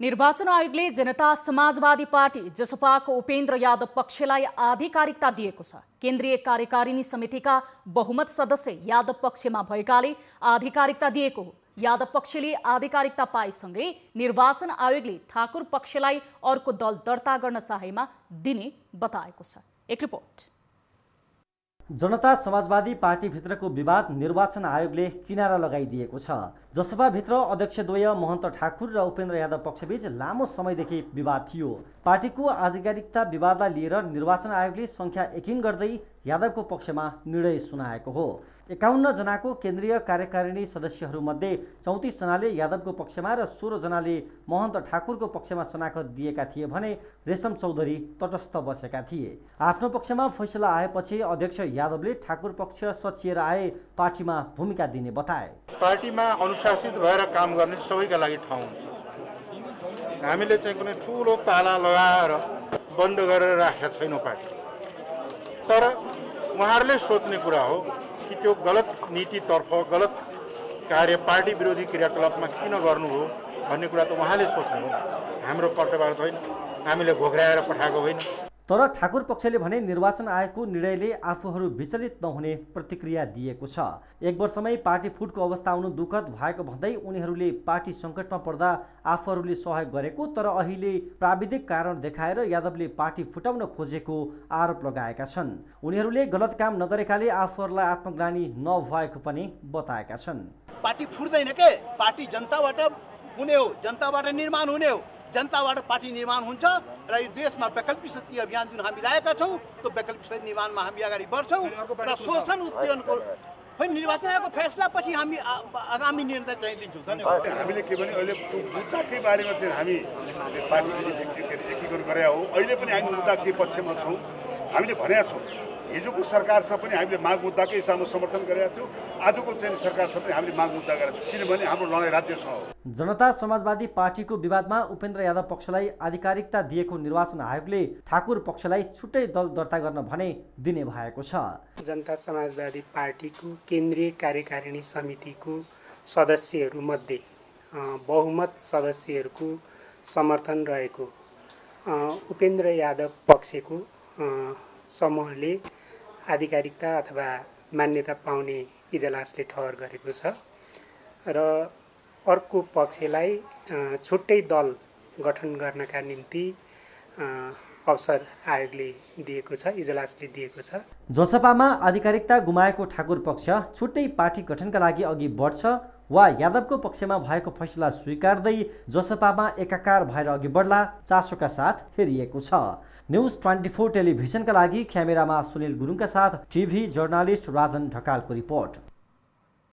निर्वाचन आयोगले जनता समाजवादी पार्टी जसपाको उपेन्द्र यादव पक्षलाई आधिकारिकता दिएको छ। केन्द्रीय कार्यकारिणी समितिका बहुमत सदस्य यादव पक्षमा भएकाले आधिकारिकता दिएको हो। यादव पक्षले आधिकारिकता पाएसँगै निर्वाचन आयोगले ठाकुर पक्षलाई अर्को दल दर्ता गर्न चाहेमा दिने बताएको छ। एक रिपोर्ट। जनता समाजवादी पार्टीभित्रको विवाद निर्वाचन आयोगले किनारा लगाइदिएको छ। जसपाभित्र अध्यक्षद्वय महन्त ठाकुर र उपेन्द्र यादव पक्षबीच लामो समयदेखि विवाद थियो। पार्टीको आधिकारिकता विवादलाई लिएर निर्वाचन आयोगले सङ्ख्या एकिन गर्दै यादवको पक्षमा निर्णय सुनाएको हो। एकाउन्न जनाको केन्द्रीय कार्यकारिणी सदस्यहरूमध्ये चौतिसजनाले यादवको पक्षमा र सोह्रजनाले महन्त ठाकुरको पक्षमा शनाखत दिएका थिए भने रेशम चौधरी तटस्थ बसेका थिए। आफ्नो पक्षमा फैसला आएपछि अध्यक्ष यादवले ठाकुर पक्ष सचिएर आए पार्टीमा भूमिका दिने बताए। पार्टीमा अनुशासित भएर काम गर्ने सबैका लागि ठाउँ हुन्छ। हामीले चाहिँ कुनै ठुलो ताला लगाएर बन्द गरेर राखेका छैनौँ पार्टी तर उहाँहरूले सोच्ने कुरा हो कि त्यो गलत नीतितर्फ गलत कार्य पार्टी विरोधी क्रियाकलापमा किन गर्नु हो भन्ने कुरा त उहाँले सोच्नु हो। हाम्रो कर्तव्य होइन। हामीले घोघराएर पठाएको होइन। तर ठाकुर पक्षले भने निर्वाचन आयोगको निर्णयले आफूहरू विचलित नहुने प्रतिक्रिया दिएको छ। एक वर्षमै पार्टी फुटको अवस्था आउनु दुःखद भएको भन्दै उनीहरूले पार्टी सङ्कटमा पर्दा आफूहरूले सहयोग गरेको तर अहिले प्राविधिक कारण देखाएर यादवले पार्टी फुटाउन खोजेको आरोप लगाएका छन्। उनीहरूले गलत काम नगरेकाले आफूहरूलाई आत्मग्लानी नभएको पनि बताएका छन्। पार्टी फुट्दैन के? पार्टी जनताबाट हुने हो जनताबाट निर्माण हुने हो। जनताबाट पार्टी निर्माण हुन्छ र यो देशमा वैकल्पिक शक्ति अभियान जुन हामी लागेका छौँ त्यो वैकल्पिक शक्ति निर्माणमा हामी अगाडि बढ्छौँ र शोषण उत्पीडनको होइन निर्वाचन आयोगको फैसलापछि हामी आगामी निर्णय चाहिँ लिन्छौँ। धन्यवाद। हामीले के भने अहिले मुद्दाकै बारेमा चाहिँ हामी पार्टी एकीकरण गरे हो। अहिले पनि हामी मुद्दा के पक्षमा छौँ हामीले भनेका छौँ। हिजोको सरकारसँग पनि हामीले माग मुद्दाकै हिसाबमा समर्थन गरेका थियौँ। आजको चाहिँ सरकारसँग पनि हामीले माग मुद्दा गरेका छौँ। किनभने हाम्रो लडाइँ राज्यसँग हो जनता समाजवादी पार्टीको विवादमा उपेन्द्र यादव पक्षलाई आधिकारिकता दिएको निर्वाचन आयोगले ठाकुर पक्षलाई छुट्टै दल दर्ता गर्न भने दिने भएको छ। जनता समाजवादी पार्टीको केन्द्रीय कार्यकारिणी समितिको सदस्यहरूमध्ये बहुमत सदस्यहरूको समर्थन रहेको उपेन्द्र यादव पक्षको समूहले आधिकारिकता अथवा मान्यता पाउने इजलासले ठहर गरेको छ र अर्को पक्षलाई छुट्टै दल गठन गर्नका निम्ति अवसर आयोगले दिएको छ इजलासले दिएको छ। जसपामा आधिकारिकता गुमाएको ठाकुर पक्ष छुट्टै पार्टी गठनका लागि अघि बढ्छ वा यादवको पक्षमा भएको फैसला स्वीकार्दै जसपामा एकाकार भएर अघि बढ्ला चासोका साथ हेरिएको छ। न्युज ट्वेन्टी फोर टेलिभिजनका लागि क्यामेरामा सुनिल गुरुङका साथ टिभी जर्नालिस्ट राजन ढकालको रिपोर्ट।